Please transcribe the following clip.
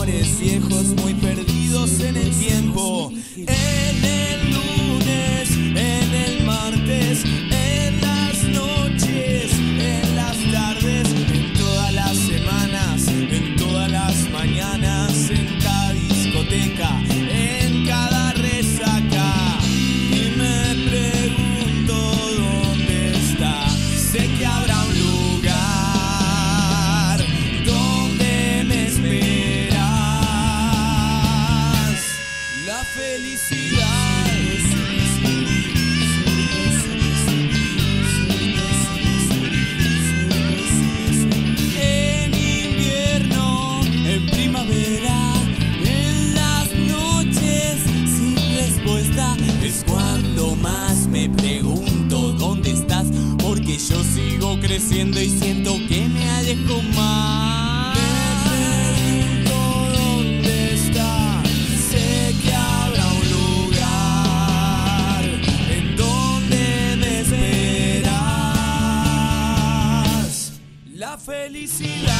amores viejos muy perdidos en el tiempo. En el lunes, en el martes, en las noches, en las tardes, en todas las semanas, en todas las mañanas, en cada discoteca. En invierno, en primavera, en las noches sin respuesta es cuando más me pregunto dónde estás, porque yo sigo creciendo y siento que me alejo más. Felicidad.